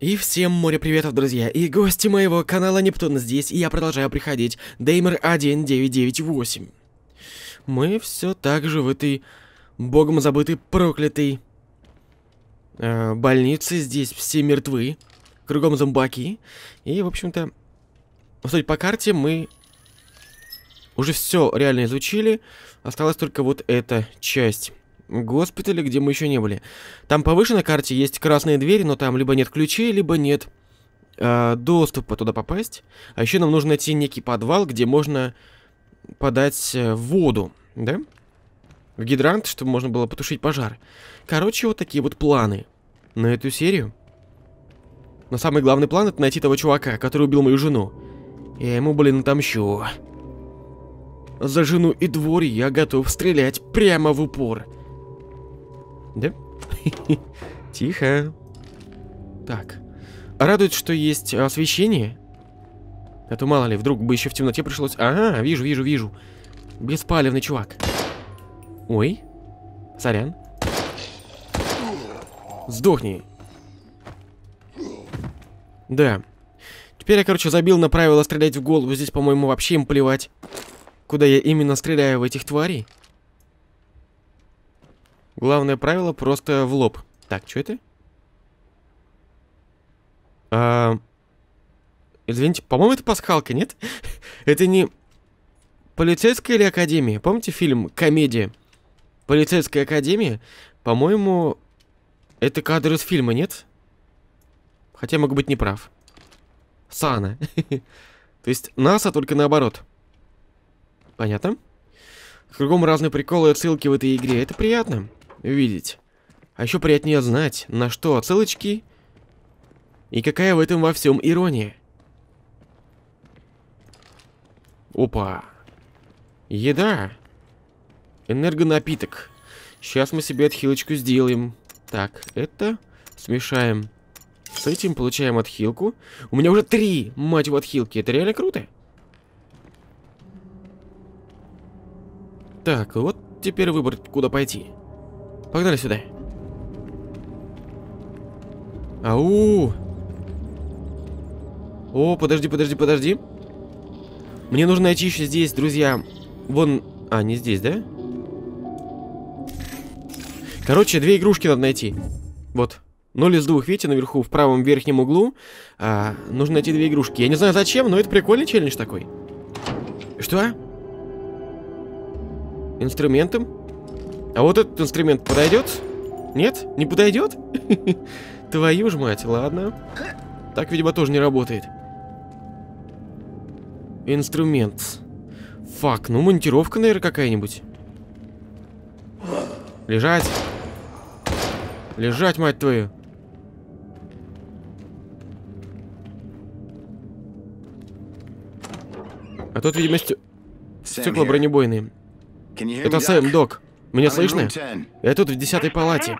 И всем море приветов, друзья, и гости моего канала Нептун здесь, и я продолжаю приходить, Деймер 1998. Мы все так же в этой богом забытой проклятой э, больнице, здесь все мертвы, кругом зомбаки, и, в общем-то, судя по карте, мы уже все реально изучили, осталась только вот эта часть госпитале, где мы еще не были. Там повыше на карте есть красные двери, но там либо нет ключей, либо нет э, доступа туда попасть. А еще нам нужно найти некий подвал, где можно подать э, воду, да? В гидрант, чтобы можно было потушить пожар. Короче, вот такие вот планы на эту серию. Но самый главный план это найти того чувака, который убил мою жену. Я ему, блин, отомщу. За жену и двор я готов стрелять прямо в упор. Да? Тихо. Так. Радует, что есть освещение. А то мало ли, вдруг бы еще в темноте пришлось... Ага, вижу, вижу, вижу. Беспалевный чувак. Ой. Сорян. Сдохни. Да. Теперь я, короче, забил на правило стрелять в голову. Здесь, по-моему, вообще им плевать. Куда я именно стреляю в этих тварей. Главное правило просто в лоб. Так, что это? А... Извините, по-моему, это пасхалка, нет? это не полицейская или академия? Помните фильм «Комедия»? Полицейская академия? По-моему, это кадр из фильма, нет? Хотя могу быть неправ. Сана. То есть НАСА только наоборот. Понятно? Кругом разные приколы и отсылки в этой игре. Это приятно видеть. А еще приятнее знать, на что отсылочки и какая в этом во всем ирония. Опа. Еда. Энергонапиток. Сейчас мы себе отхилочку сделаем. Так, это смешаем. С этим получаем отхилку. У меня уже три, мать его, отхилки. Это реально круто. Так, вот теперь выбрать, куда пойти. Погнали сюда. Ау! О, подожди, подожди, подожди. Мне нужно найти еще здесь, друзья. Вон... А, не здесь, да? Короче, две игрушки надо найти. Вот. Ноль из двух, видите, наверху, в правом верхнем углу. А, нужно найти две игрушки. Я не знаю зачем, но это прикольный челлендж такой. Что? Инструментом? А вот этот инструмент подойдет? Нет? Не подойдет? Твою ж мать, ладно. Так, видимо, тоже не работает. Инструмент. Фак, ну монтировка, наверное, какая-нибудь. Лежать. Лежать, мать твою. А тут, видимо, стекла бронебойные. Это Сэм, док. Меня слышно? Я тут в десятой палате.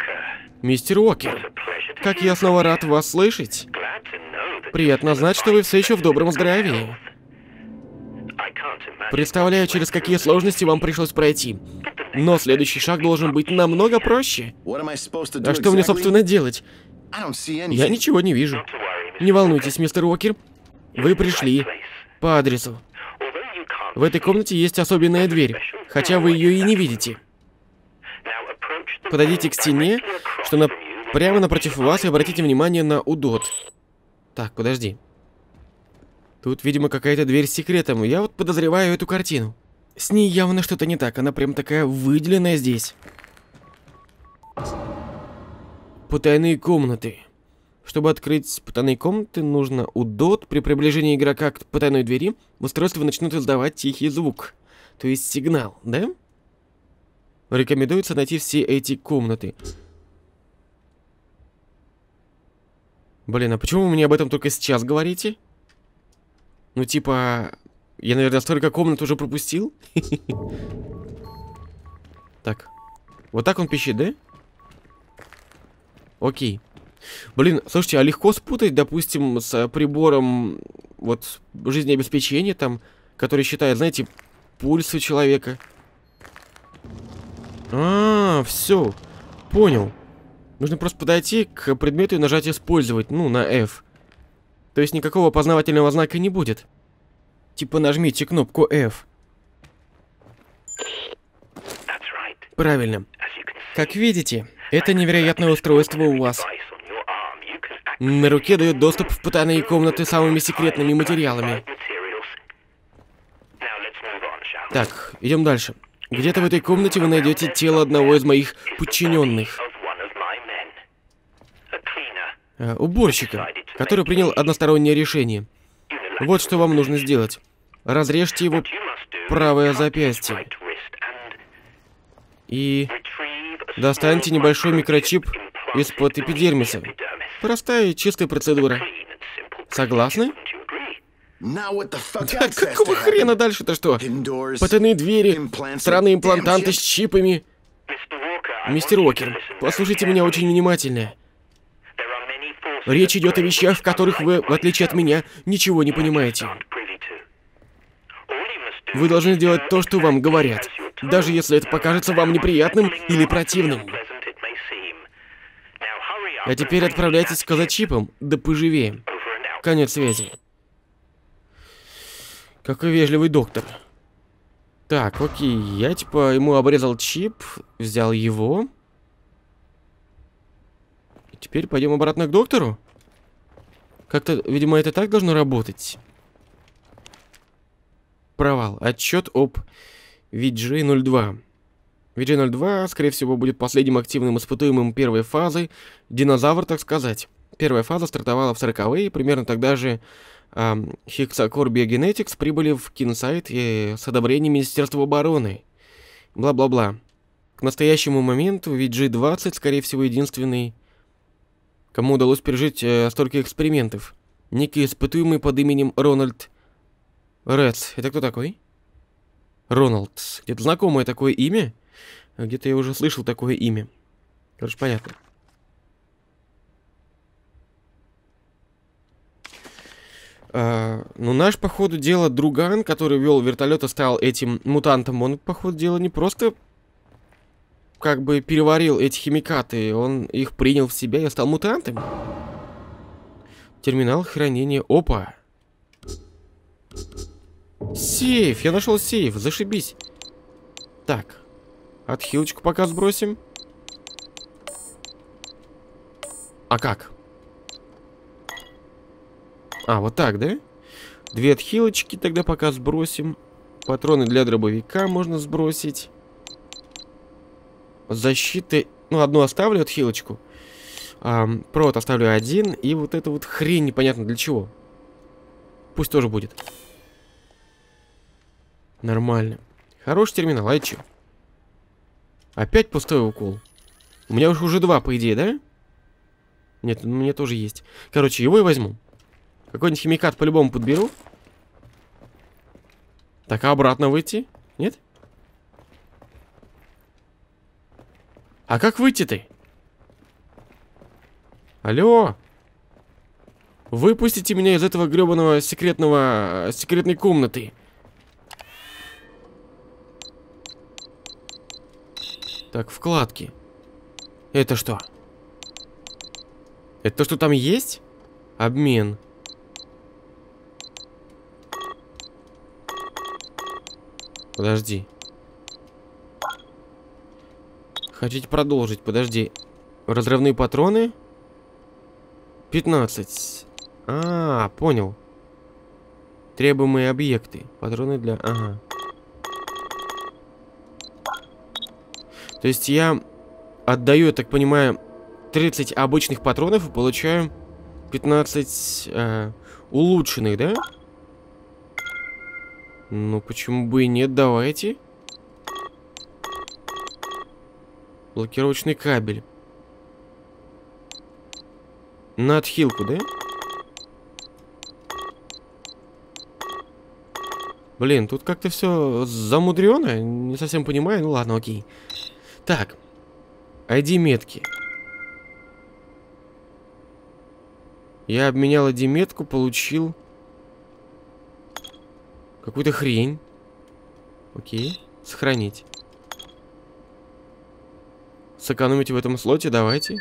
Мистер Уокер, как я снова рад вас слышать. Приятно знать, что вы все еще в добром здравии. Представляю, через какие сложности вам пришлось пройти. Но следующий шаг должен быть намного проще. А что мне, собственно, делать? Я ничего не вижу. Не волнуйтесь, мистер Уокер. Вы пришли по адресу. В этой комнате есть особенная дверь, хотя вы ее и не видите. Подойдите к стене, что на... прямо напротив вас, и обратите внимание на удот. Так, подожди. Тут, видимо, какая-то дверь с секретом. Я вот подозреваю эту картину. С ней явно что-то не так. Она прям такая выделенная здесь. Потайные комнаты. Чтобы открыть потайные комнаты, нужно удот. При приближении игрока к потайной двери устройство начнут издавать тихий звук. То есть сигнал, да? Рекомендуется найти все эти комнаты. Блин, а почему вы мне об этом только сейчас говорите? Ну, типа, я, наверное, столько комнат уже пропустил? Так. Вот так он пищит, да? Окей. Блин, слушайте, а легко спутать, допустим, с прибором вот жизнеобеспечения там, который считает, знаете, пульс у человека. А, все. Понял. Нужно просто подойти к предмету и нажать «Использовать», ну, на F. То есть никакого опознавательного знака не будет. Типа нажмите кнопку F. Правильно. Как видите, это невероятное устройство у вас. На руке дает доступ в потайные комнаты самыми секретными материалами. Так, идем дальше. Где-то в этой комнате вы найдете тело одного из моих подчиненных. Э, уборщика, который принял одностороннее решение. Вот что вам нужно сделать. Разрежьте его правое запястье. И достаньте небольшой микрочип из-под эпидермиса. Простая и чистая процедура. Согласны? Да какого хрена дальше-то что? Потайные двери, странные имплантанты с чипами. Мистер Уокер, послушайте меня очень внимательно. Речь идет о вещах, в которых вы, в отличие от меня, ничего не понимаете. Вы должны сделать то, что вам говорят, даже если это покажется вам неприятным или противным. А теперь отправляйтесь к чипом, да поживее. Конец связи. Какой вежливый доктор. Так, окей, я типа ему обрезал чип, взял его. И теперь пойдем обратно к доктору? Как-то, видимо, это так должно работать. Провал. Отчет об VG-02. VG-02, скорее всего, будет последним активным испытуемым первой фазы. Динозавр, так сказать. Первая фаза стартовала в 40-е, примерно тогда же эм, Hexacore Biogenetics прибыли в Кинсайт и с одобрением Министерства обороны. Бла-бла-бла. К настоящему моменту VG-20, скорее всего, единственный, кому удалось пережить э, столько экспериментов. Некий испытуемый под именем Рональд Редс. Это кто такой? Рональд. Где-то знакомое такое имя? Где-то я уже слышал такое имя. Короче, понятно. А, ну, наш, по ходу дела, друган, который вел вертолет и стал этим мутантом, он, по ходу дела, не просто как бы переварил эти химикаты, он их принял в себя и стал мутантом. Терминал хранения. Опа. Сейф, я нашел сейф, зашибись. Так, отхилочку пока сбросим. А как? А, вот так, да? Две отхилочки тогда пока сбросим. Патроны для дробовика можно сбросить. Защиты... Ну, одну оставлю отхилочку. А, провод оставлю один. И вот эта вот хрень непонятно для чего. Пусть тоже будет. Нормально. Хороший терминал, а чё? Опять пустой укол. У меня уж уже два, по идее, да? Нет, у меня тоже есть. Короче, его и возьму. Какой-нибудь химикат по-любому подберу. Так, а обратно выйти? Нет? А как выйти ты? Алло? Выпустите меня из этого гребаного секретного... секретной комнаты. Так, вкладки. Это что? Это то, что там есть? Обмен. Подожди. Хотите продолжить? Подожди. Разрывные патроны? 15. А, понял. Требуемые объекты. Патроны для... Ага. То есть я отдаю, я так понимаю, 30 обычных патронов и получаю 15 э, улучшенных, да? Ну, почему бы и нет, давайте. Блокировочный кабель. На отхилку, да? Блин, тут как-то все замудрено. Не совсем понимаю. Ну ладно, окей. Так. ID-метки. Я обменял ID-метку, получил... Какую-то хрень. Окей. Сохранить. Сэкономить в этом слоте, давайте.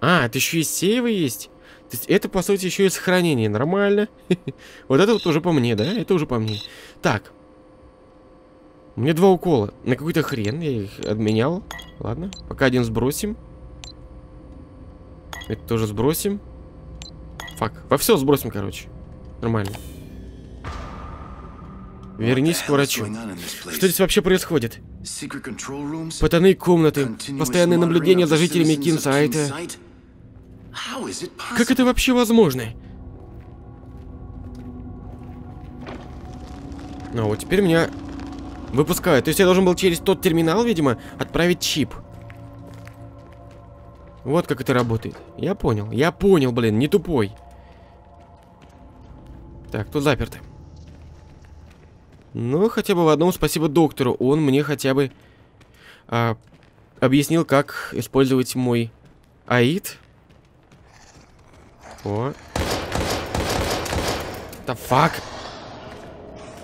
А, это еще и сейвы есть. То есть это, по сути, еще и сохранение. Нормально. вот это вот уже по мне, да? Это уже по мне. Так. Меня два укола. На какой-то хрен я их обменял. Ладно. Пока один сбросим. Это тоже сбросим. Фак. Во все сбросим, короче. Нормально. Вернись к врачу. Что здесь вообще происходит? Потайные комнаты, постоянное наблюдение за жителями Кинсайта. Как это вообще возможно? Ну вот теперь меня выпускают. То есть я должен был через тот терминал, видимо, отправить чип. Вот как это работает. Я понял. Я понял, блин, не тупой. Так, тут заперто. Ну, хотя бы в одном спасибо доктору. Он мне хотя бы а, объяснил, как использовать мой АИД. О. Да фак.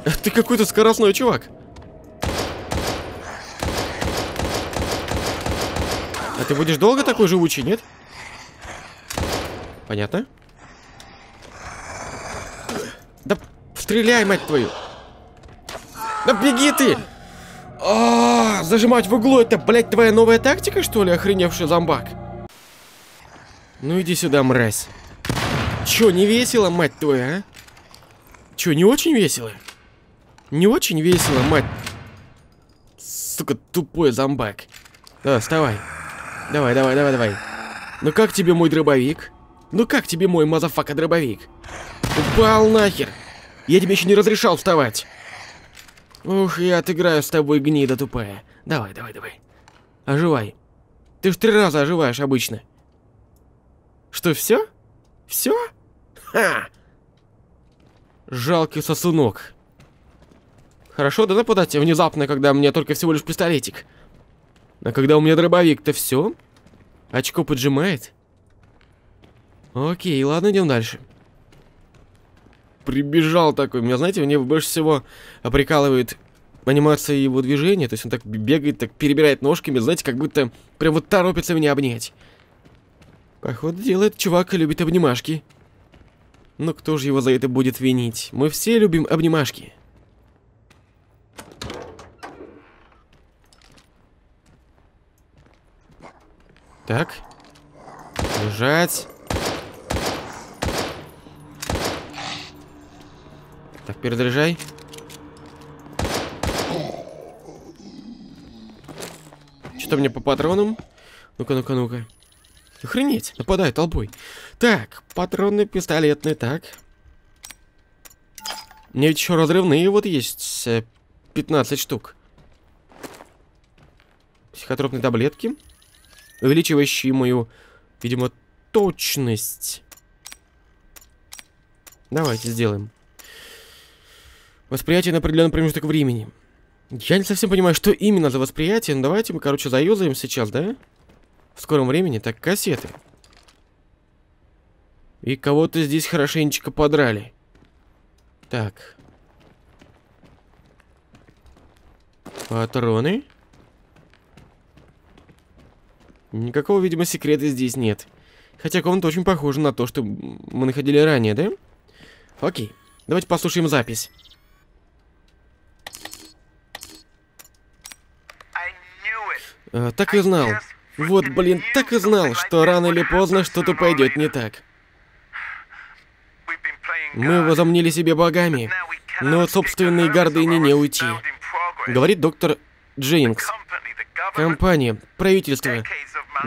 Ты какой-то скоростной чувак. А ты будешь долго такой живучий, нет? Понятно. Да стреляй, мать твою. Да беги ты! А, зажимать в углу, это, блядь, твоя новая тактика, что ли, охреневший зомбак? Ну иди сюда, мразь. Чё, не весело, мать твою, а? Чё, не очень весело? Не очень весело, мать. Сука, тупой зомбак. Да, вставай. Давай, давай, давай, давай. Ну как тебе мой дробовик? Ну как тебе мой motherfucker дробовик? Упал нахер. Я тебе еще не разрешал вставать. Ух, я отыграю с тобой, гнида тупая. Давай, давай, давай. Оживай. Ты ж три раза оживаешь обычно. Что, все? Все? Ха! Жалкий сосунок. Хорошо, да нападать внезапно, когда меня только всего лишь пистолетик. А когда у меня дробовик-то все? Очко поджимает? Окей, ладно, идем дальше прибежал такой. Меня, знаете, мне больше всего прикалывает анимация его движения. То есть он так бегает, так перебирает ножками, знаете, как будто прям вот торопится меня обнять. Походу, делает чувак и любит обнимашки. Но кто же его за это будет винить? Мы все любим обнимашки. Так. Лежать. Так, перезаряжай. Что мне по патронам? Ну-ка, ну-ка, ну-ка. Охренеть, нападай толпой. Так, патроны пистолетные, так. Мне ведь еще разрывные вот есть 15 э, штук. Психотропные таблетки. Увеличивающие мою, видимо, точность. Давайте сделаем. Восприятие на определенный промежуток времени. Я не совсем понимаю, что именно за восприятие. Но давайте мы, короче, заюзаем сейчас, да? В скором времени. Так, кассеты. И кого-то здесь хорошенечко подрали. Так. Патроны. Никакого, видимо, секрета здесь нет. Хотя комната очень похожа на то, что мы находили ранее, да? Окей. Давайте послушаем запись. А, так и знал. Вот, блин, так и знал, что рано или поздно что-то пойдет не так. Мы возомнили себе богами, но от собственной гордыни не уйти. Говорит доктор Дженнингс. Компания, правительство,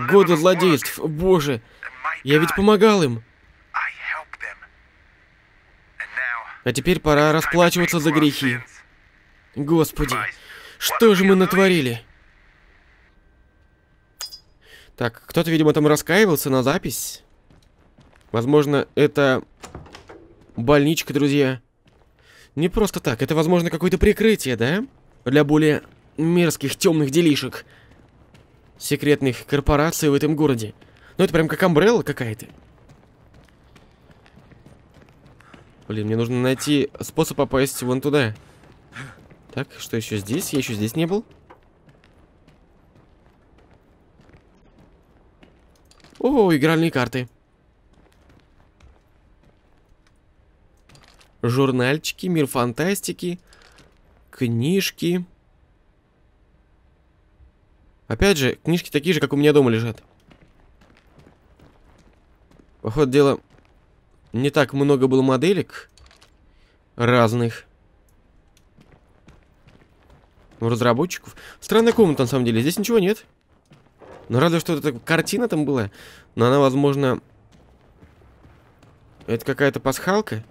годы злодейств, боже, я ведь помогал им. А теперь пора расплачиваться за грехи. Господи, что же мы натворили? Так, кто-то, видимо, там раскаивался на запись. Возможно, это больничка, друзья. Не просто так, это, возможно, какое-то прикрытие, да? Для более мерзких, темных делишек. Секретных корпораций в этом городе. Ну, это прям как Амбрелла какая-то. Блин, мне нужно найти способ попасть вон туда. Так, что еще здесь? Я еще здесь не был. О, игральные карты. Журнальчики, мир фантастики, книжки. Опять же, книжки такие же, как у меня дома лежат. Походу дела, не так много было моделек разных. У разработчиков. Странная комната, на самом деле. Здесь ничего нет. Ну, разве что это картина там была. Но она, возможно... Это какая-то пасхалка.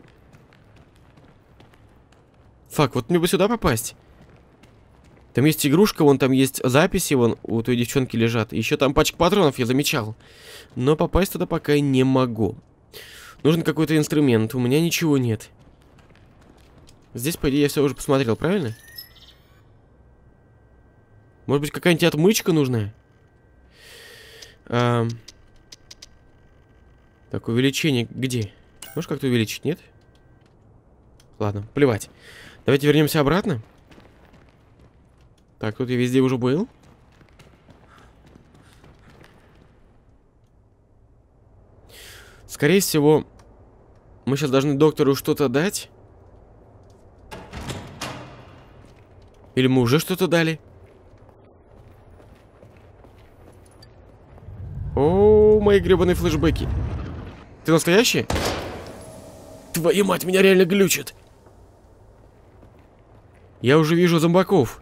Фак, вот мне бы сюда попасть. Там есть игрушка, вон там есть записи, вон у той девчонки лежат. Еще там пачка патронов я замечал. Но попасть туда пока не могу. Нужен какой-то инструмент. У меня ничего нет. Здесь, по идее, я все уже посмотрел, правильно? Может быть, какая-нибудь отмычка нужная? А... Так, увеличение где? Можешь как-то увеличить, нет? Ладно, плевать. Давайте вернемся обратно. Так, тут я везде уже был. Скорее всего, мы сейчас должны доктору что-то дать. Или мы уже что-то дали? О, мои гребаные флешбеки. Ты настоящий? Твою мать, меня реально глючит. Я уже вижу зомбаков.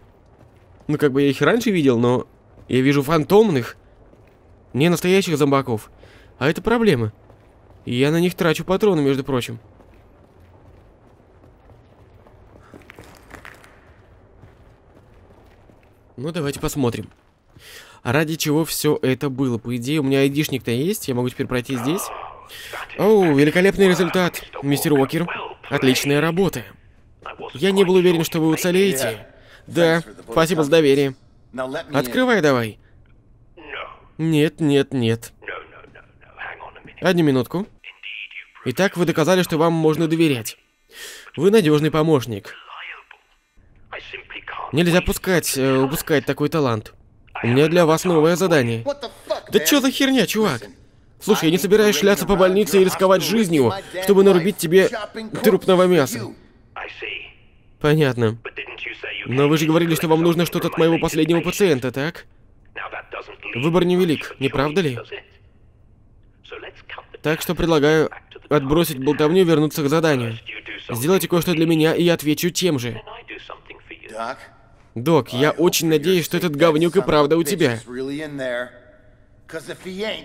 Ну, как бы я их раньше видел, но я вижу фантомных, не настоящих зомбаков. А это проблема. И я на них трачу патроны, между прочим. Ну, давайте посмотрим. Ради чего все это было? По идее, у меня айдишник-то есть, я могу теперь пройти здесь. Оу, великолепный результат, мистер Уокер. Отличная работа. Я не был уверен, что вы уцелеете. Да, спасибо за доверие. Открывай давай. Нет, нет, нет. Одну минутку. Итак, вы доказали, что вам можно доверять. Вы надежный помощник. Нельзя пускать, э, упускать такой талант. У меня для вас новое задание. Да что за херня, чувак? Слушай, я не собираюсь шляться по больнице и рисковать жизнью, чтобы нарубить тебе трупного мяса. Понятно. Но вы же говорили, что вам нужно что-то от моего последнего пациента, так? Выбор невелик, не правда ли? Так что предлагаю отбросить болтовню и вернуться к заданию. Сделайте кое-что для меня, и я отвечу тем же. Док, я очень надеюсь, что этот говнюк и правда у тебя.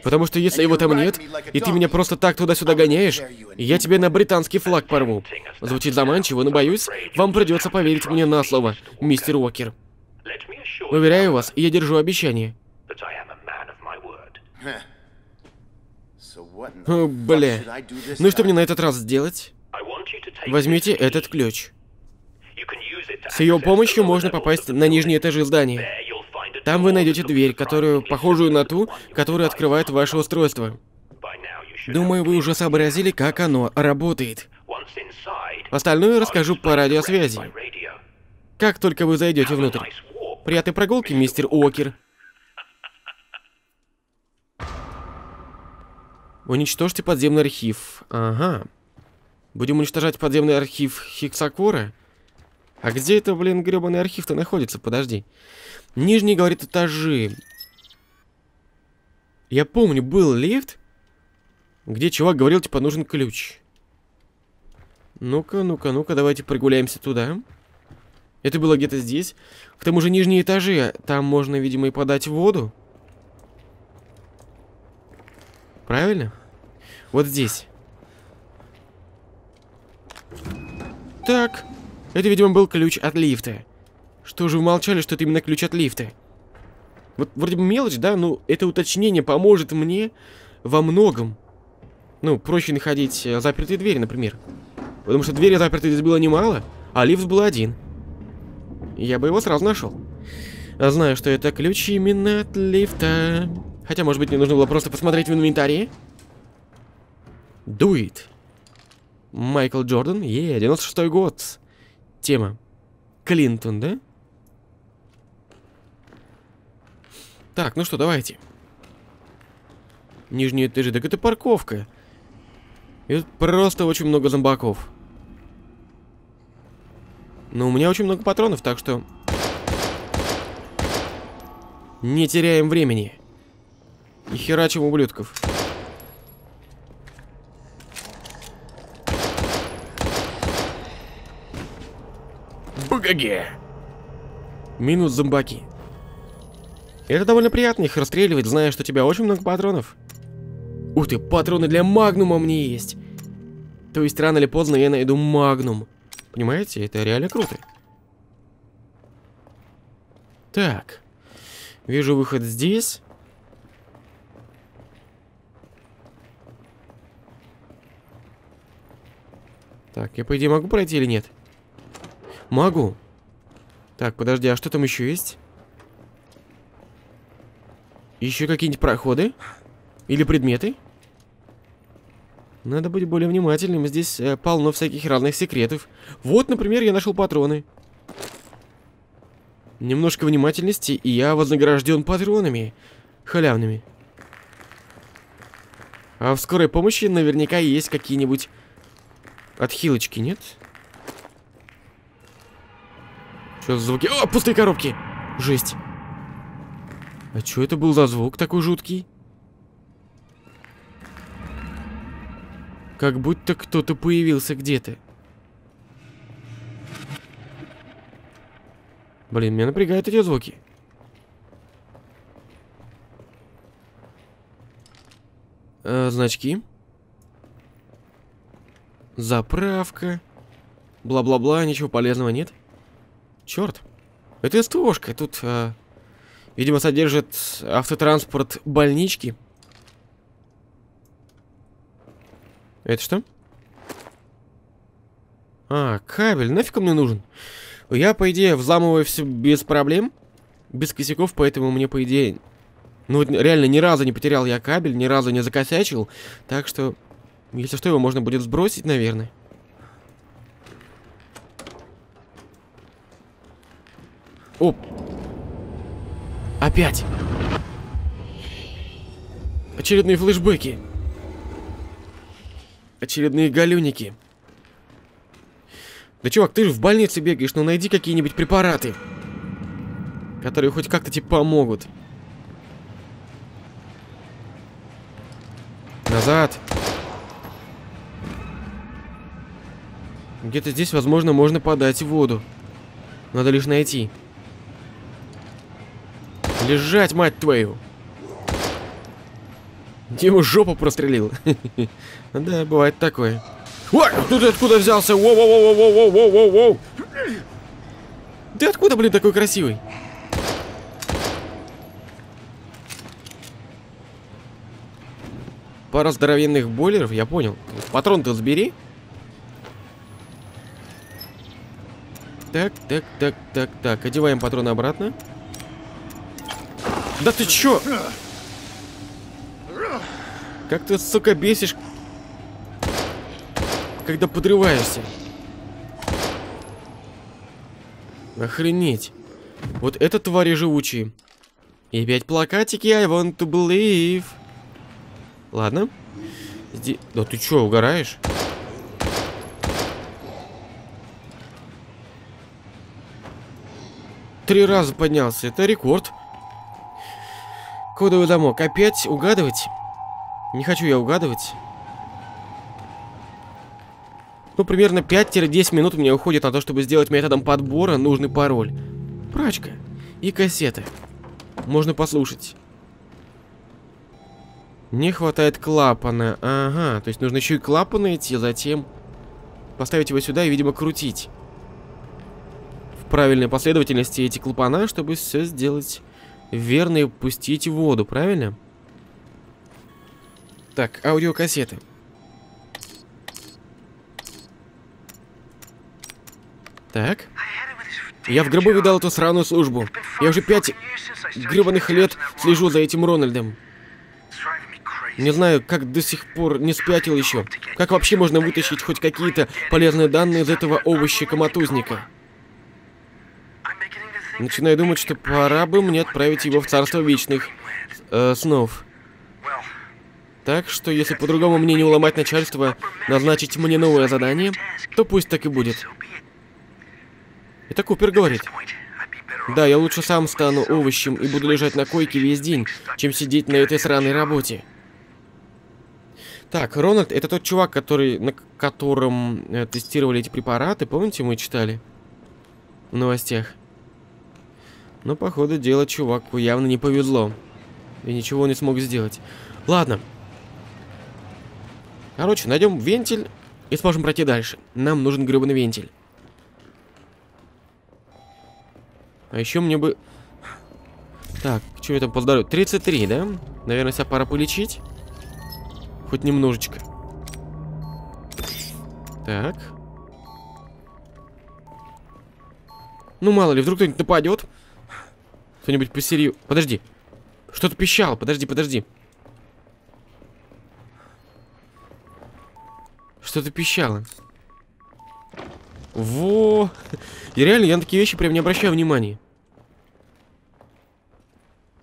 Потому что если его там нет, и ты меня просто так туда-сюда гоняешь, я тебе на британский флаг порву. Звучит заманчиво, но боюсь, вам придется поверить мне на слово, мистер Уокер. Уверяю вас, я держу обещание. Бля. Ну что мне на этот раз сделать? Возьмите этот ключ. С ее помощью можно попасть на нижние этажи здания. Там вы найдете дверь, которую похожую на ту, которая открывает ваше устройство. Думаю, вы уже сообразили, как оно работает. Остальное расскажу по радиосвязи. Как только вы зайдете внутрь. Приятной прогулки, мистер Уокер. Уничтожьте подземный архив. Ага. Будем уничтожать подземный архив Хиксакора? А где это, блин, гребаный архив-то находится? Подожди. Нижние, говорит, этажи. Я помню, был лифт, где чувак говорил, типа, нужен ключ. Ну-ка, ну-ка, ну-ка, давайте прогуляемся туда. Это было где-то здесь. К тому же нижние этажи, там можно, видимо, и подать воду. Правильно? Вот здесь. Так. Это, видимо, был ключ от лифта. Что же вы молчали, что это именно ключ от лифта? Вот вроде бы мелочь, да, но это уточнение поможет мне во многом. Ну, проще находить э, запертые двери, например. Потому что двери запертые здесь было немало, а лифт был один. Я бы его сразу нашел. Знаю, что это ключ именно от лифта. Хотя, может быть, мне нужно было просто посмотреть в инвентаре. It. Майкл Джордан, е, 96 год. Тема. Клинтон, да? Так, ну что, давайте. Нижние этажи. Так это парковка. И тут просто очень много зомбаков. Но у меня очень много патронов, так что... Не теряем времени. И херачим ублюдков. Бугаги! Минус зомбаки. Это довольно приятно их расстреливать, зная, что у тебя очень много патронов. Ух ты, патроны для магнума мне есть. То есть рано или поздно я найду магнум. Понимаете, это реально круто. Так. Вижу выход здесь. Так, я по идее могу пройти или нет? Могу. Так, подожди, а что там еще есть? Еще какие-нибудь проходы? Или предметы? Надо быть более внимательным. Здесь э, полно всяких разных секретов. Вот, например, я нашел патроны. Немножко внимательности, и я вознагражден патронами. Халявными. А в скорой помощи наверняка есть какие-нибудь отхилочки, нет? Что за звуки? О, пустые коробки! Жесть. А что это был за звук такой жуткий? Как будто кто-то появился где-то. Блин, меня напрягают эти звуки. Э, значки. Заправка. Бла-бла-бла, ничего полезного нет. Черт. Это СТОшка. Тут, э, видимо, содержит автотранспорт больнички. Это что? А, кабель. Нафиг он мне нужен? Я, по идее, взламываю все без проблем. Без косяков, поэтому мне, по идее... Ну, реально, ни разу не потерял я кабель, ни разу не закосячил. Так что, если что, его можно будет сбросить, наверное. Оп. Опять. Очередные флешбеки. Очередные галюники. Да, чувак, ты же в больнице бегаешь, ну найди какие-нибудь препараты. Которые хоть как-то тебе помогут. Назад. Где-то здесь, возможно, можно подать воду. Надо лишь найти. Лежать, мать твою! Ему жопу прострелил. да, бывает такое. Ой, ты откуда взялся? Воу-воу-воу-воу-воу-воу-воу! Ты откуда, блин, такой красивый? Пара здоровенных бойлеров, я понял. Патрон-то сбери. Так, так, так, так, так. Одеваем патроны обратно. Да ты чё? Как ты, сука, бесишь, когда подрываешься? Охренеть. Вот это твари живучие. И опять плакатики I want to believe. Ладно. Зди... Да ты чё, угораешь? Три раза поднялся. Это рекорд. Кодовый замок. Опять угадывать? Не хочу я угадывать. Ну, примерно 5-10 минут у меня уходит на то, чтобы сделать методом подбора нужный пароль. Прачка. И кассеты. Можно послушать. Не хватает клапана. Ага, то есть нужно еще и клапан найти, а затем поставить его сюда и, видимо, крутить. В правильной последовательности эти клапана, чтобы все сделать верно и пустить воду, правильно? Так, аудиокассеты. Так. Я в гробу видал эту сраную службу. Я уже пять гребаных лет слежу за этим Рональдом. Не знаю, как до сих пор не спятил еще. Как вообще можно вытащить хоть какие-то полезные данные из этого овоща-коматузника? Начинаю думать, что пора бы мне отправить его в царство вечных э, снов. Так что, если по-другому мне не уломать начальство, назначить мне новое задание, то пусть так и будет. Это Купер говорит. Да, я лучше сам стану овощем и буду лежать на койке весь день, чем сидеть на этой сраной работе. Так, Рональд, это тот чувак, который, на котором э, тестировали эти препараты, помните, мы читали в новостях? Но, походу, дело чуваку явно не повезло. И ничего не смог сделать. Ладно. Короче, найдем вентиль и сможем пройти дальше. Нам нужен гребаный вентиль. А еще мне бы... Так, что я там по здоровью? 33, да? Наверное, себя пора полечить. Хоть немножечко. Так. Ну, мало ли, вдруг кто-нибудь нападет. Кто-нибудь посерьез... Подожди. Что-то пищал. Подожди, подожди. Что-то пищало. Во! И реально, я на такие вещи прям не обращаю внимания.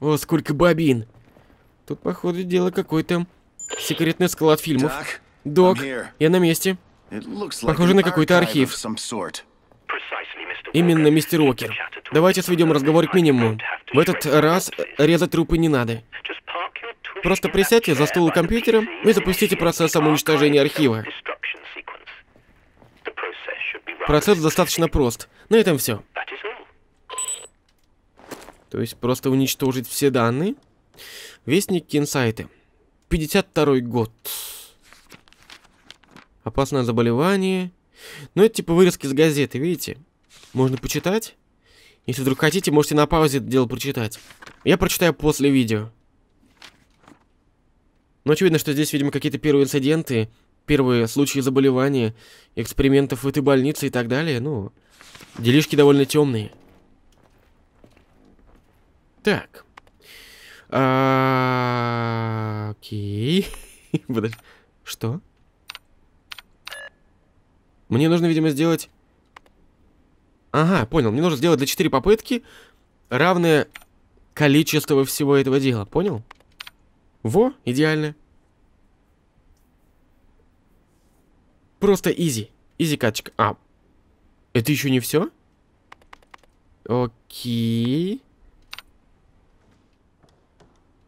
О, сколько бобин. Тут, походу, дело какой-то секретный склад фильмов. Док, я на месте. Похоже на какой-то архив. Именно, мистер Уокер. Давайте сведем разговор к минимуму. В этот раз резать трупы не надо. Просто присядьте за стол у компьютера и запустите процесс самоуничтожения архива. Процесс достаточно прост. На этом все. То есть просто уничтожить все данные. Вестник Кинсайты. 52 год. Опасное заболевание. Ну, это типа вырезки из газеты, видите? Можно почитать. Если вдруг хотите, можете на паузе это дело прочитать. Я прочитаю после видео. Но очевидно, что здесь, видимо, какие-то первые инциденты, первые случаи заболевания, экспериментов в этой больнице и так далее. Ну, делишки довольно темные. Так. А, окей. Подожди. Что? Мне нужно, видимо, сделать... Ага, понял. Мне нужно сделать для 4 попытки равное количество всего этого дела. Понял? Во, идеально. Просто изи. Изи катчик. А, это еще не все? Окей.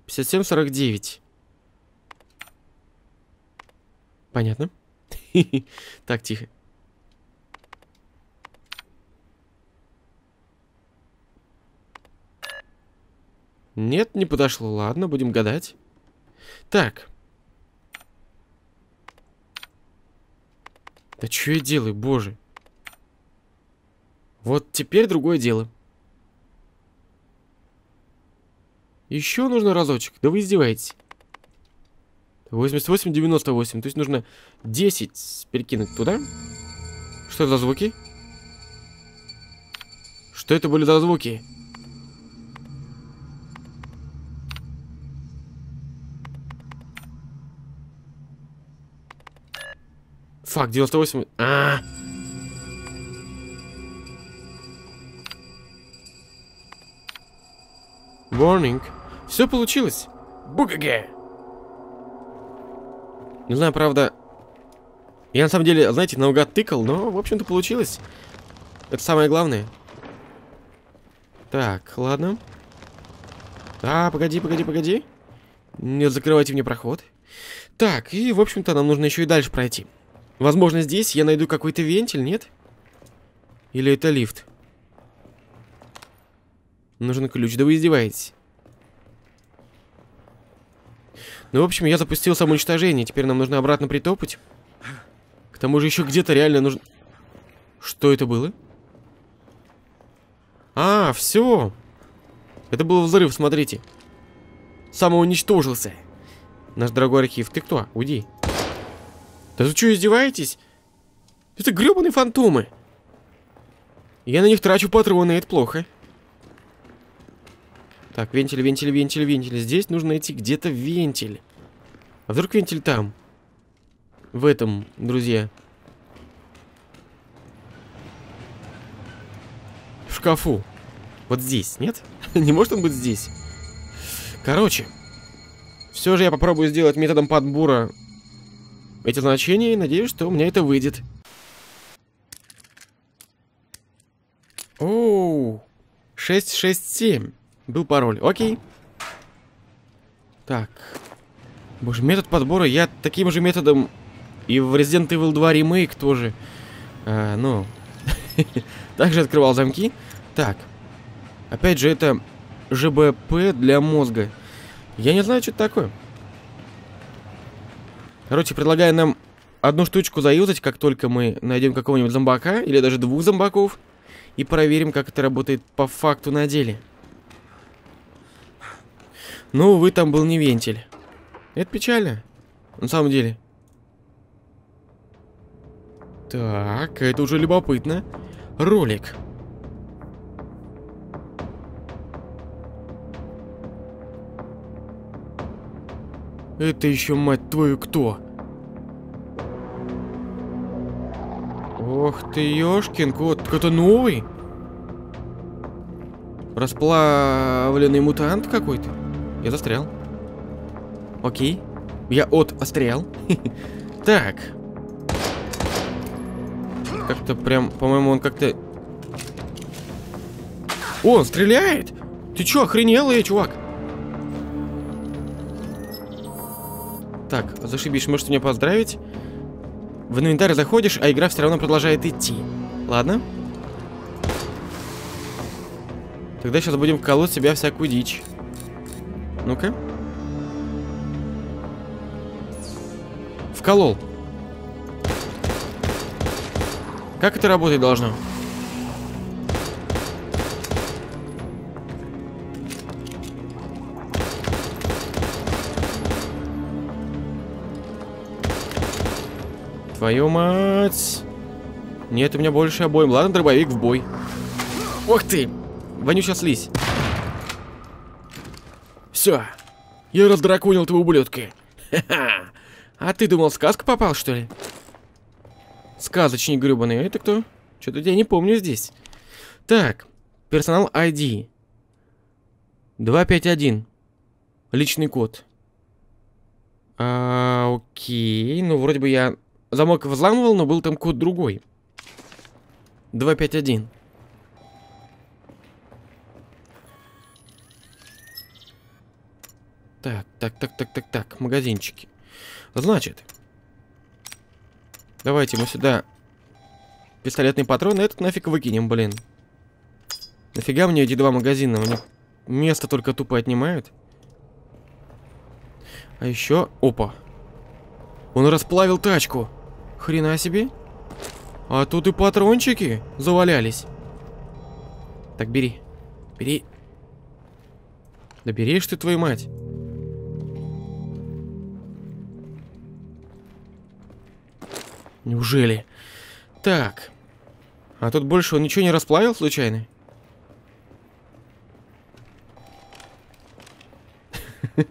57-49. Понятно. Так, тихо. Нет, не подошло. Ладно, будем гадать. Так. Да что я делаю, боже. Вот теперь другое дело. Еще нужно разочек. Да вы издеваетесь. 88, 98. То есть нужно 10 перекинуть туда. Что это за звуки? Что это были за звуки? Фак, 98. А, -а, -а. Warning. Все получилось. Бугаге. Не знаю, правда... Я на самом деле, знаете, наугад тыкал, но, в общем-то, получилось. Это самое главное. Так, ладно. А, погоди, погоди, погоди. Не закрывайте мне проход. Так, и, в общем-то, нам нужно еще и дальше пройти. Возможно, здесь я найду какой-то вентиль, нет? Или это лифт? Нужен ключ, да вы издеваетесь. Ну, в общем, я запустил самоуничтожение. Теперь нам нужно обратно притопать. К тому же еще где-то реально нужно... Что это было? А, все. Это был взрыв, смотрите. Самоуничтожился. Наш дорогой архив. Ты кто? Уйди. Да вы что, издеваетесь? Это гребаные фантомы. Я на них трачу патроны, это плохо. Так, вентиль, вентиль, вентиль, вентиль. Здесь нужно найти где-то вентиль. А вдруг вентиль там? В этом, друзья. В шкафу. Вот здесь, нет? Не может он быть здесь? Короче. Все же я попробую сделать методом подбора эти значения и надеюсь, что у меня это выйдет. Оу, 667 был пароль, окей. Так. Боже, метод подбора, я таким же методом и в Resident Evil 2 ремейк тоже, а, ну, также открывал замки. Так, опять же, это ЖБП для мозга. Я не знаю, что это такое. Короче, предлагаю нам одну штучку заюзать, как только мы найдем какого-нибудь зомбака, или даже двух зомбаков, и проверим, как это работает по факту на деле. Ну, вы там был не вентиль. Это печально. На самом деле. Так, это уже любопытно. Ролик. Это еще, мать твою, кто? Ох ты, ёшкин кот, кто-то новый? Расплавленный мутант какой-то? Я застрял. Окей. Я от острял. так. Как-то прям, по-моему, он как-то... О, он стреляет! Ты чё, охренел, эй, чувак? Так, зашибись, можете меня поздравить. В инвентарь заходишь, а игра все равно продолжает идти. Ладно. Тогда сейчас будем колоть себя всякую дичь. Ну-ка. Вколол. Как это работать должно? Твою мать. Нет, у меня больше обоим. Ладно, дробовик в бой. Ух ты! Вонючая слизь. Все. Я раздраконил твою ублюдка. А ты думал, сказка попал, что ли? Сказочник гребаный. Это кто? Что-то я не помню здесь. Так. Персонал ID. 251. Личный код. А, окей. Ну, вроде бы я Замок взламывал, но был там код другой. 251. Так, так, так, так, так, так, магазинчики. Значит, давайте мы сюда пистолетный патрон, этот нафиг выкинем, блин. Нафига мне эти два магазина? Мне место только тупо отнимают. А еще... Опа. Он расплавил тачку. Хрена себе. А тут и патрончики завалялись. Так, бери. Бери. Да берешь ты, твою мать. Неужели? Так. А тут больше он ничего не расплавил случайно?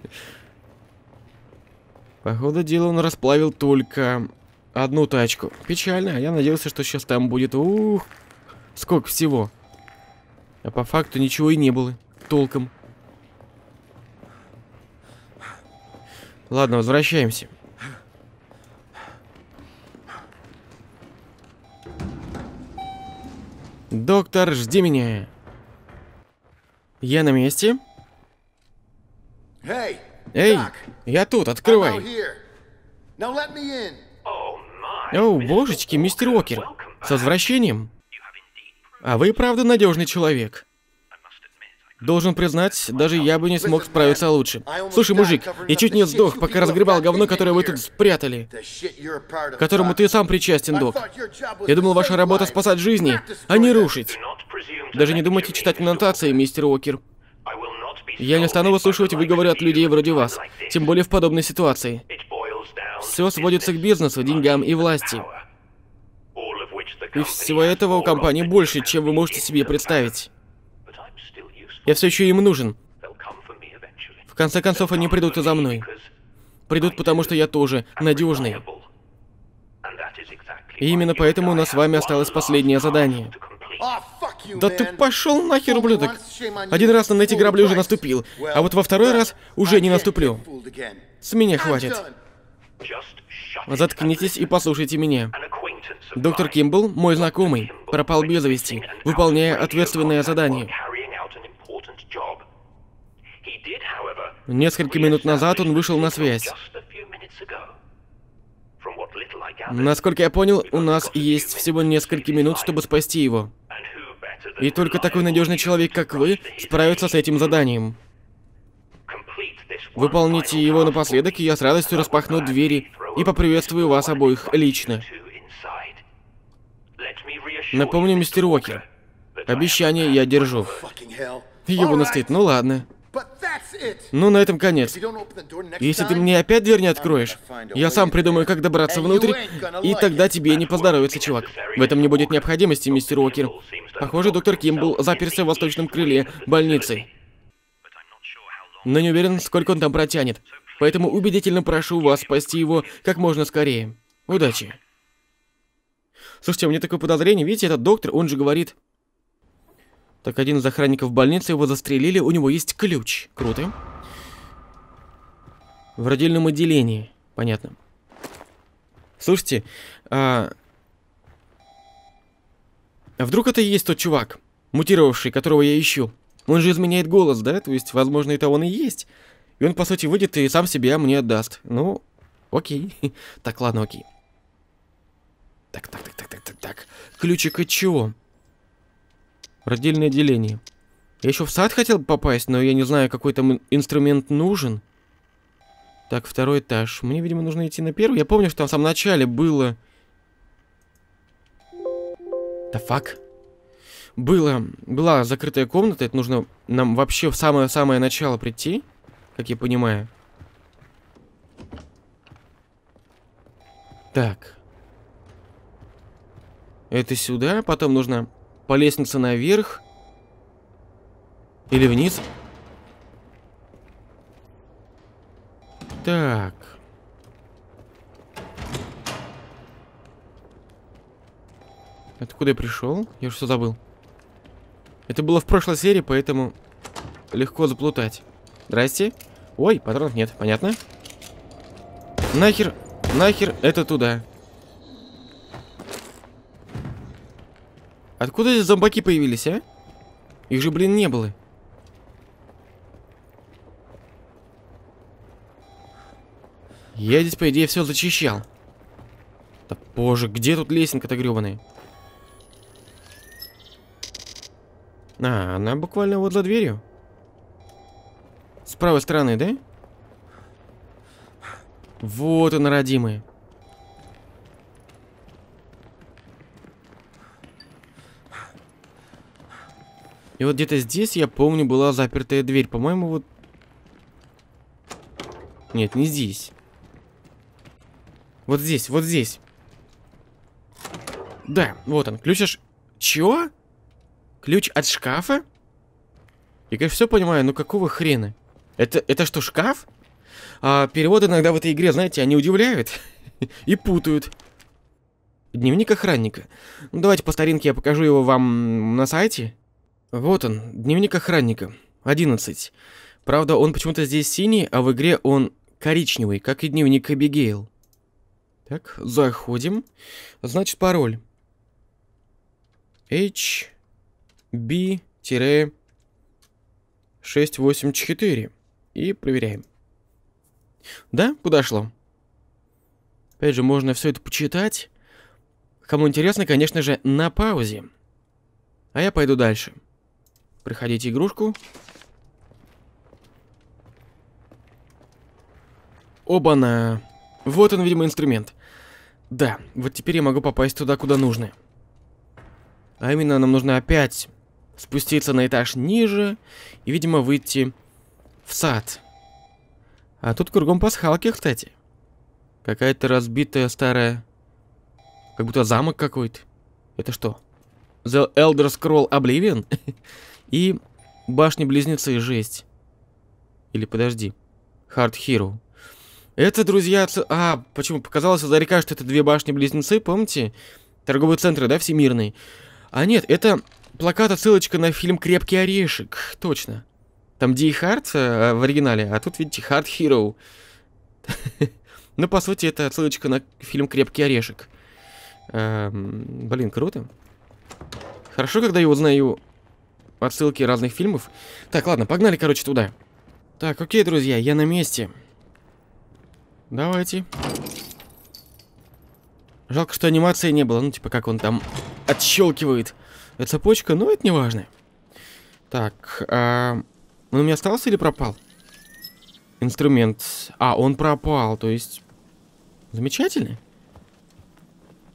Походу дела он расплавил только одну тачку. Печально, я надеялся, что сейчас там будет... Ух, сколько всего. А по факту ничего и не было. Толком. Ладно, возвращаемся. Доктор, жди меня. Я на месте. Эй, я тут, открывай. О, божечки, мистер Уокер. С возвращением. А вы, правда, надежный человек. Должен признать, даже я бы не смог справиться лучше. Слушай, мужик, я чуть не сдох, пока разгребал говно, которое вы тут спрятали. Которому ты сам причастен, док. Я думал, ваша работа спасать жизни, а не рушить. Даже не думайте читать аннотации, мистер Уокер. Я не стану выслушивать выговоры от людей вроде вас, тем более в подобной ситуации. Все сводится к бизнесу, деньгам и власти. И всего этого у компании больше, чем вы можете себе представить. Я все еще им нужен. В конце концов, они придут и за мной. Придут, потому что я тоже надежный. И именно поэтому у нас с вами осталось последнее задание. Да ты пошел нахер, ублюдок. Один раз на эти грабли уже наступил, а вот во второй раз уже не наступлю. С меня хватит. Заткнитесь и послушайте меня. Доктор Кимбл, мой знакомый, пропал без вести, выполняя ответственное задание. Несколько минут назад он вышел на связь. Насколько я понял, у нас есть всего несколько минут, чтобы спасти его. И только такой надежный человек, как вы, справится с этим заданием. Выполните его напоследок, и я с радостью распахну двери и поприветствую вас обоих лично. Напомню, мистер Уокер, обещание я держу. Его стыд, ну ладно. Ну, на этом конец. Если ты мне опять дверь не откроешь, я сам придумаю, как добраться внутрь, и тогда тебе не поздоровится, чувак. В этом не будет необходимости, мистер Уокер. Похоже, доктор Кимбл заперся в восточном крыле больницы. Но не уверен, сколько он там протянет. Поэтому убедительно прошу вас спасти его как можно скорее. Удачи. Слушайте, у меня такое подозрение, видите, этот доктор, он же говорит, так, один из охранников больницы, его застрелили, у него есть ключ. Круто. В родильном отделении. Понятно. Слушайте, а... а вдруг это и есть тот чувак, мутировавший, которого я ищу? Он же изменяет голос, да? То есть, возможно, это он и есть. И он, по сути, выйдет и сам себя мне отдаст. Ну, окей. Так, ладно, окей. Так, так, так, так, так, так, так. Ключик от чего? Родильное отделение. Я еще в сад хотел попасть, но я не знаю, какой там инструмент нужен. Так, второй этаж. Мне, видимо, нужно идти на первый. Я помню, что в самом начале было... Да фак. Было, была закрытая комната, это нужно нам вообще в самое-самое начало прийти, как я понимаю. Так. Это сюда, потом нужно по лестнице наверх. Или вниз. Так. Откуда я пришел? Я что забыл? Это было в прошлой серии, поэтому легко заплутать. Здрасте. Ой, патронов нет, понятно? Нахер, нахер это туда. Откуда здесь зомбаки появились, а? Их же, блин, не было. Я здесь, по идее, все зачищал. Да боже, где тут лесенка-то гребаная? А, она буквально вот за дверью. С правой стороны, да? Вот она, родимая. И вот где-то здесь, я помню, была запертая дверь. По-моему, вот... Нет, не здесь. Вот здесь, вот здесь. Да, вот он. Ключ аж... Чего? Ключ от шкафа? Я, конечно, все понимаю, но какого хрена? Это, это что, шкаф? А переводы иногда в этой игре, знаете, они удивляют и путают. Дневник охранника. Ну, давайте по старинке я покажу его вам на сайте. Вот он, дневник охранника. 11. Правда, он почему-то здесь синий, а в игре он коричневый, как и дневник Эбигейл. Так, заходим. Значит, пароль. HB-684. И проверяем. Да, подошло. Опять же, можно все это почитать. Кому интересно, конечно же, на паузе. А я пойду дальше. Проходите игрушку. Оба-на. Вот он, видимо, инструмент. Да, вот теперь я могу попасть туда, куда нужно. А именно, нам нужно опять спуститься на этаж ниже и, видимо, выйти в сад. А тут кругом пасхалки, кстати. Какая-то разбитая старая... Как будто замок какой-то. Это что? The Elder Scroll Oblivion? И башни-близнецы, жесть. Или подожди. Hard Hero. Это, друзья... А, почему? Показалось издалека, что это две башни-близнецы, помните? Торговые центры, да, всемирные? А нет, это плакат отсылочка на фильм «Крепкий орешек». Точно. Там Ди Харт э, в оригинале, а тут, видите, Hard Hero. Ну, по сути, это отсылочка на фильм «Крепкий орешек». Эм, блин, круто. Хорошо, когда я узнаю отсылки разных фильмов. Так, ладно, погнали, короче, туда. Так, окей, друзья, я на месте. Давайте. Жалко, что анимации не было. Ну, типа, как он там отщелкивает цепочка, но это не важно. Так, а... он у меня остался или пропал? Инструмент. А, он пропал, то есть... Замечательно.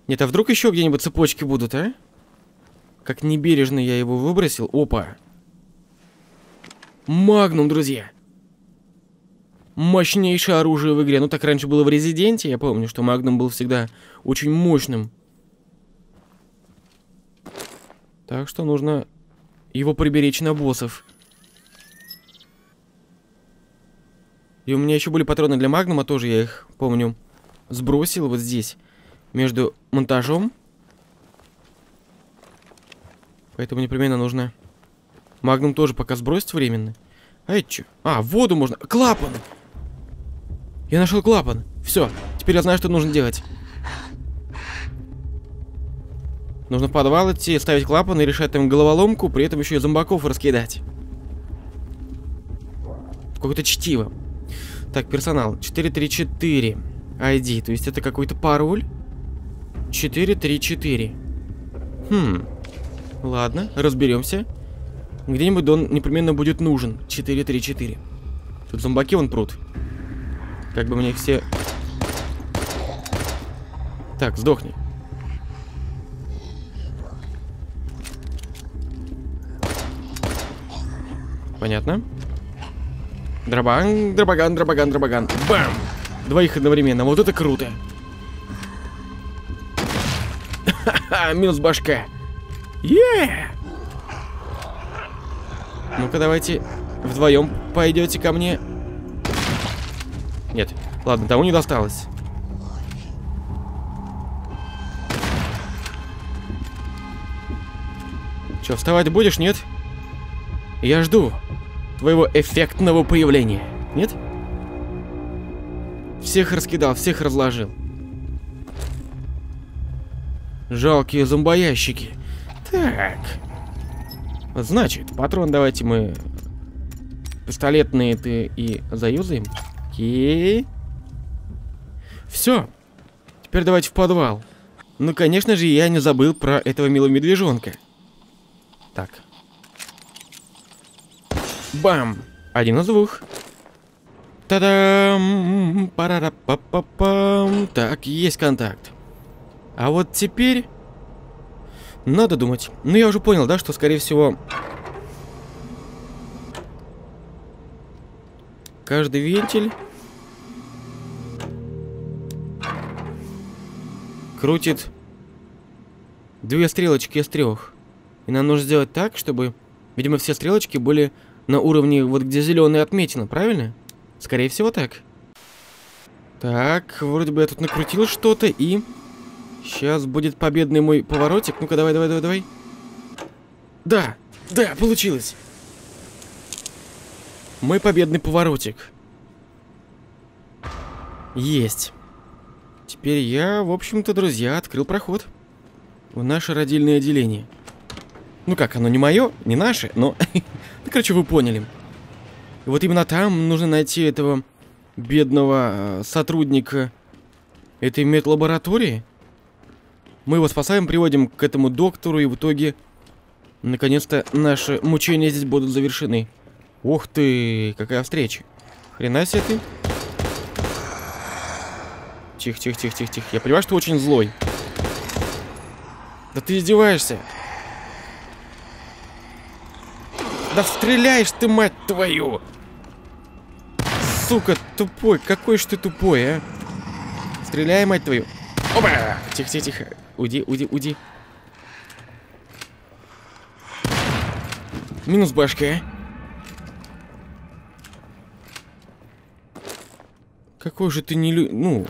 Нет, а вдруг еще где-нибудь цепочки будут, а? Как небережно я его выбросил. Опа. Магнум, друзья. Мощнейшее оружие в игре. Ну, так раньше было в Резиденте. Я помню, что Магнум был всегда очень мощным. Так что нужно его приберечь на боссов. И у меня еще были патроны для Магнума, тоже я их, помню, сбросил вот здесь, между монтажом. Поэтому непременно нужно Магнум тоже пока сбросить временно. А это что? А, воду можно. Клапан! Я нашел клапан. Все, теперь я знаю, что нужно делать. Нужно в подвал идти, ставить клапан и решать там головоломку, при этом еще и зомбаков раскидать. Какое-то чтиво. Так, персонал. 434. ID. То есть это какой-то пароль? 434. Хм. Ладно, разберемся. Где-нибудь он непременно будет нужен. 434. Тут зомбаки вон прут. Как бы мне их все... Так, сдохни. Понятно. Дробан, дробаган, дробаган, дробаган. Бам! Двоих одновременно. Вот это круто. Минус башка. Е! Ну-ка, давайте вдвоем пойдете ко мне. Нет. Ладно, тому не досталось. Че, вставать будешь, нет? Я жду твоего эффектного появления. Нет? Всех раскидал, всех разложил. Жалкие зомбоящики. Так. Значит, патрон давайте мы пистолетные ты и заюзаем. Окей. Все. Теперь давайте в подвал. Ну, конечно же, я не забыл про этого милого медвежонка. Так, Бам! Один из двух. Та-дам! Парара-па-па-пам. Так, есть контакт. А вот теперь... Надо думать. Ну, я уже понял, да, что, скорее всего... Каждый вентиль... Крутит две стрелочки из трех. И нам нужно сделать так, чтобы, видимо, все стрелочки были на уровне, вот где зеленый отметина, правильно? Скорее всего так. Так, вроде бы я тут накрутил что-то и... Сейчас будет победный мой поворотик. Ну-ка, давай, давай, давай, давай. Да, да, получилось. Мой победный поворотик. Есть. Теперь я, в общем-то, друзья, открыл проход в наше родильное отделение. Ну как, оно не мое, не наше, но... короче, вы поняли. И вот именно там нужно найти этого бедного э, сотрудника этой медлаборатории. Мы его спасаем, приводим к этому доктору, и в итоге, наконец-то, наши мучения здесь будут завершены. Ух ты, какая встреча. Хрена себе ты. Тихо, тихо, тихо, тихо, тихо. Я понимаю, что очень злой. Да ты издеваешься. Да стреляешь ты, мать твою! Сука, тупой, какой ж ты тупой, а? Стреляй, мать твою. Опа! Тихо, тихо, тихо. Уйди, уйди, уйди. Минус башка. Какой же ты не... Ну,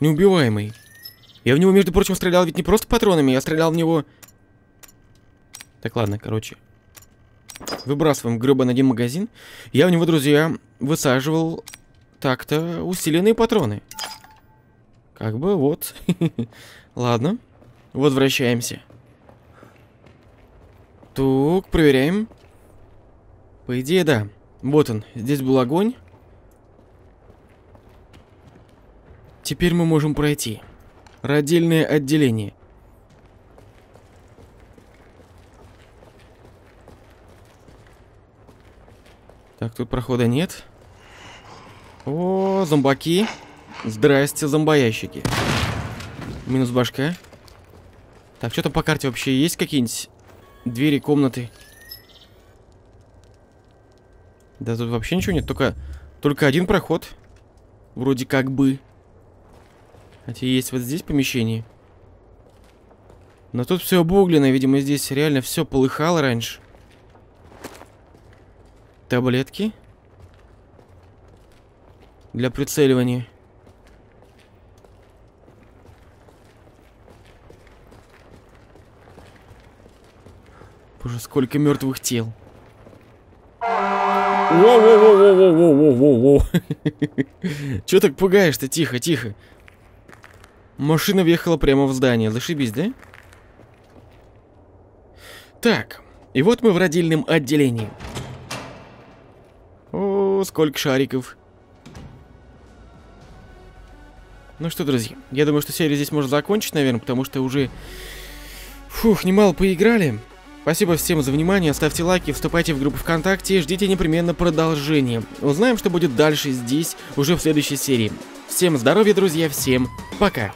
неубиваемый. Я в него, между прочим, стрелял ведь не просто патронами, я стрелял в него... Так, ладно, короче. Выбрасываем гребаный один магазин. Я в него, друзья, высаживал так-то усиленные патроны. Как бы вот. Ладно. Возвращаемся. Тук, проверяем. По идее, да. Вот он. Здесь был огонь. Теперь мы можем пройти. Родильное отделение. Так, тут прохода нет. О, зомбаки. Здрасте, зомбоящики. Минус башка. Так, что там по карте вообще есть какие-нибудь двери, комнаты? Да тут вообще ничего нет, только, только один проход. Вроде как бы. Хотя есть вот здесь помещение. Но тут все обуглено, видимо, здесь реально все полыхало раньше. Таблетки. Для прицеливания. Боже, сколько мертвых тел. Воу-воу-воу-воу-воу-воу-воу-воу. Так пугаешь-то? Тихо, тихо. Машина въехала прямо в здание. Зашибись, да? Так, и вот мы в родильном отделении. Сколько шариков. Ну что, друзья, я думаю, что серию здесь можно закончить, наверное, потому что уже... Фух, немало поиграли. Спасибо всем за внимание, ставьте лайки, вступайте в группу ВКонтакте ждите непременно продолжения. Узнаем, что будет дальше здесь, уже в следующей серии. Всем здоровья, друзья, всем пока!